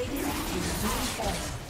Radiant is soon falling.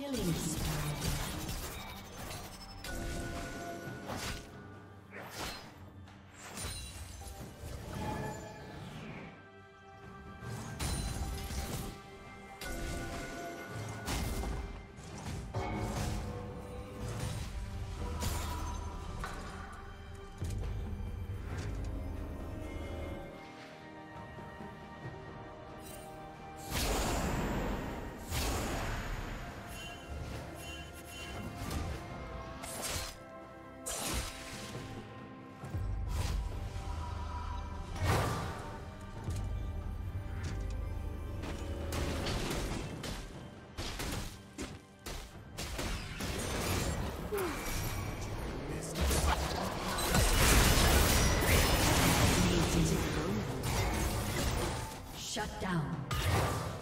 Killing spree. Shut down.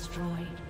Destroyed.